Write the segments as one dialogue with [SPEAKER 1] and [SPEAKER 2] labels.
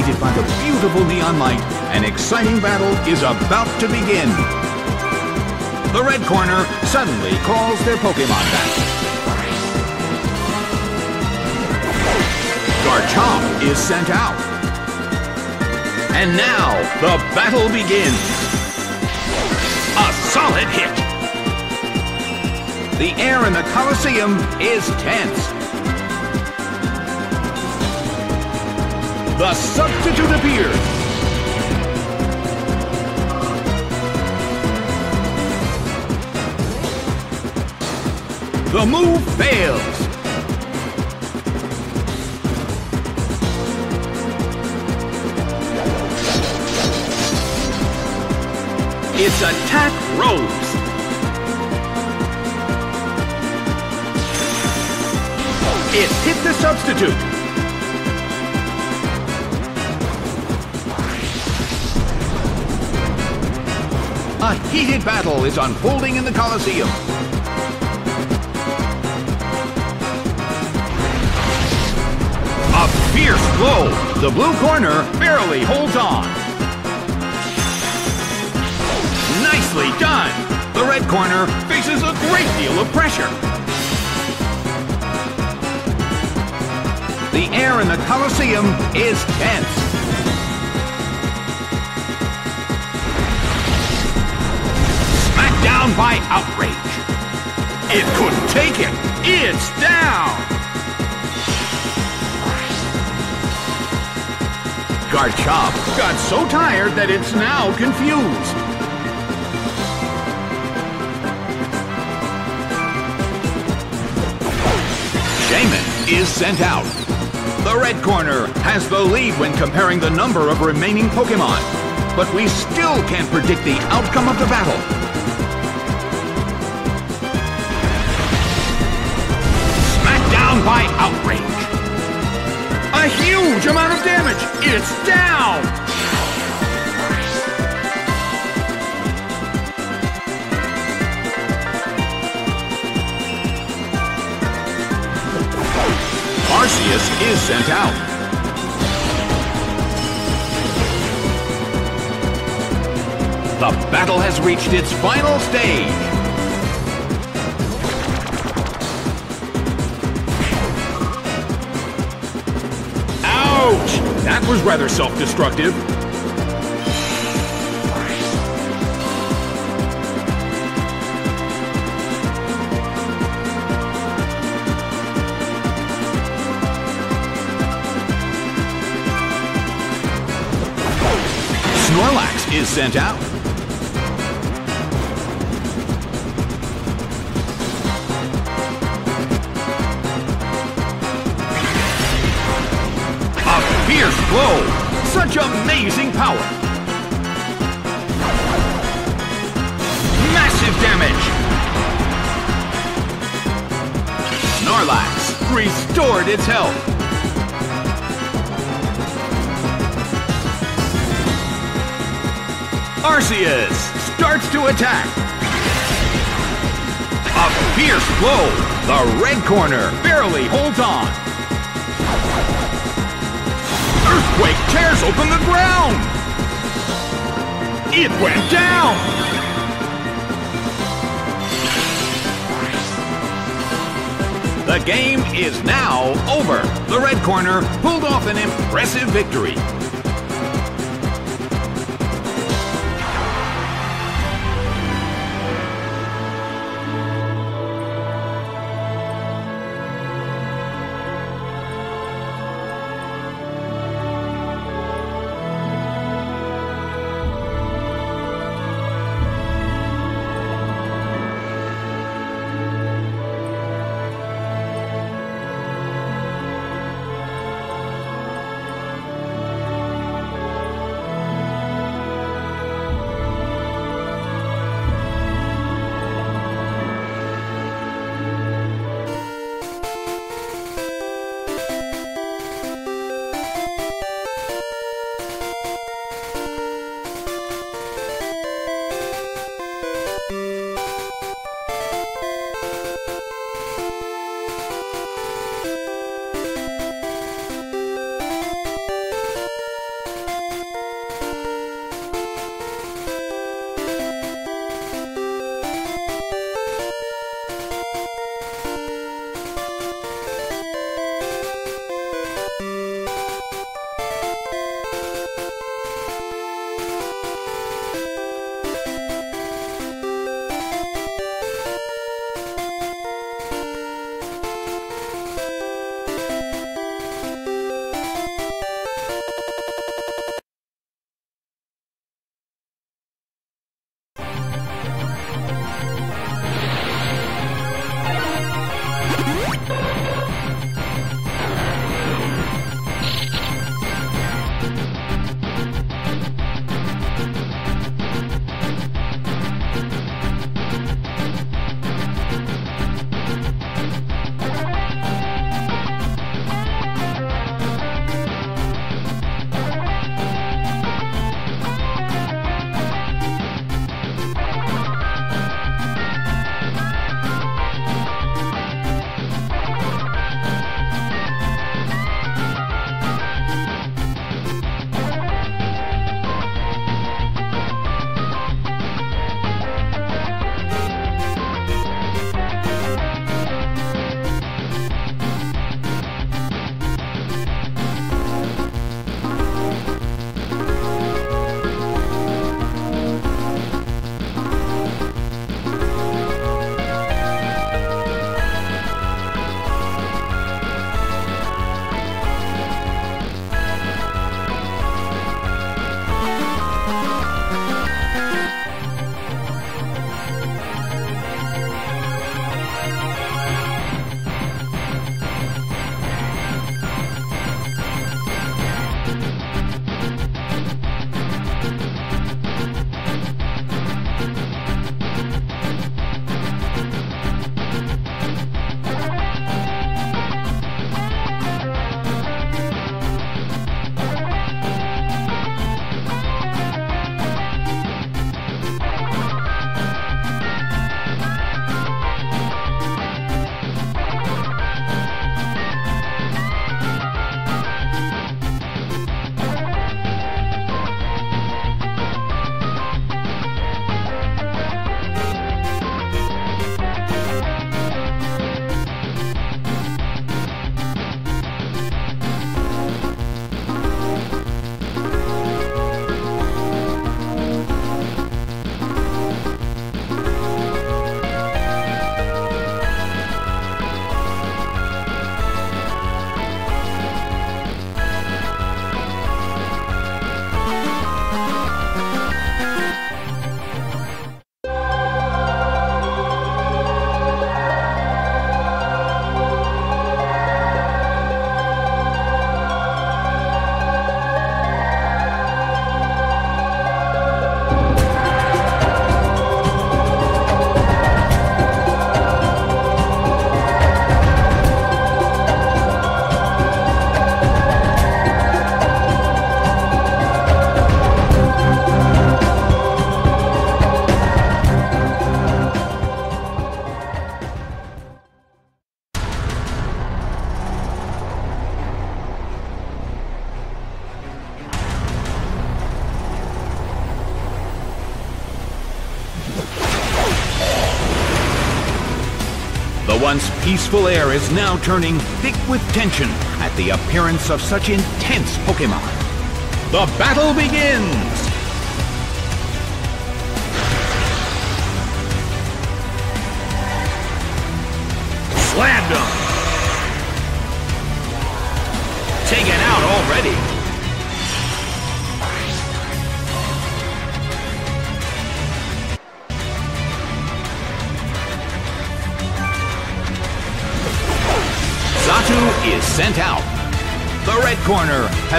[SPEAKER 1] By the beautiful neon light, an exciting battle is about to begin. The red corner suddenly calls their Pokemon back. Garchomp is sent out. And now, the battle begins. A solid hit. The air in the Colosseum is tense. The substitute appears. The move fails. Its attack rose. It hit the substitute. A heated battle is unfolding in the Colosseum. A fierce blow. The blue corner barely holds on. Nicely done. The red corner faces a great deal of pressure. The air in the Colosseum is tense. Down by outrage. It couldn't take it. It's down. Garchomp got so tired that it's now confused. Shaymin is sent out. The red corner has the lead when comparing the number of remaining Pokemon, but we still can't predict the outcome of the battle. By outrage. A huge amount of damage. It's down. Arceus is sent out. The battle has reached its final stage. Was rather self-destructive. Snorlax is sent out. Power! Massive damage! Snorlax restored its health. Arceus starts to attack. A fierce blow. The red corner barely holds on. Earthquake tears open the ground. It went down. The game is now over. The red corner pulled off an impressive victory. Peaceful air is now turning thick with tension at the appearance of such intense Pokemon. The battle begins! Slammed him! Taken out already!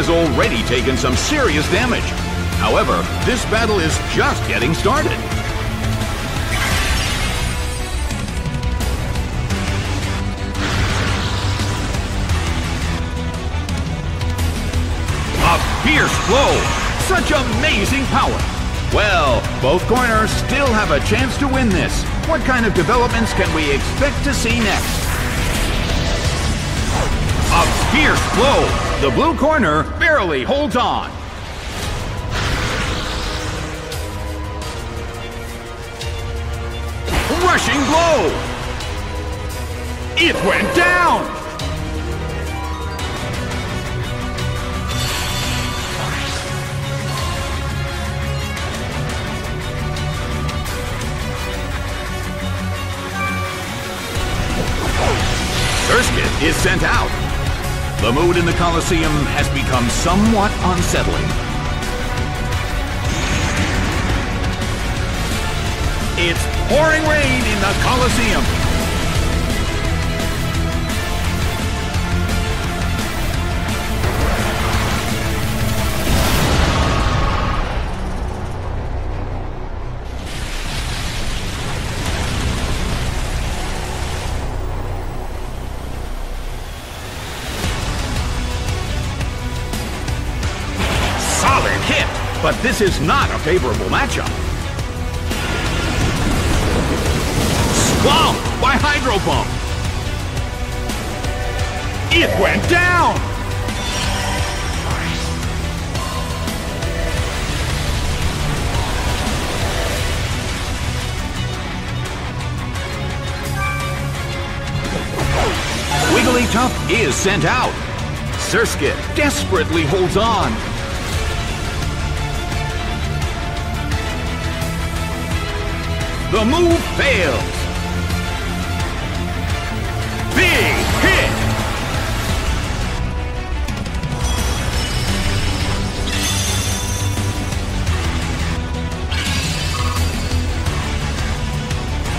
[SPEAKER 1] Has already taken some serious damage. However, this battle is just getting started. A fierce blow! Such amazing power! Well, both corners still have a chance to win this. What kind of developments can we expect to see next? A fierce blow. The blue corner barely holds on. Rushing blow. It went down. Surskit is sent out. The mood in the Colosseum has become somewhat unsettling. It's pouring rain in the Coliseum. But this is not a favorable matchup. Swamped by Hydro Pump. It went down! Wigglytuff is sent out. Surskit desperately holds on. The move fails. Big hit.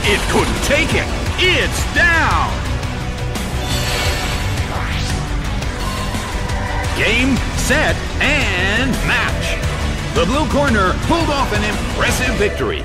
[SPEAKER 1] It couldn't take it. It's down. Game, set, and match. The blue corner pulled off an impressive victory.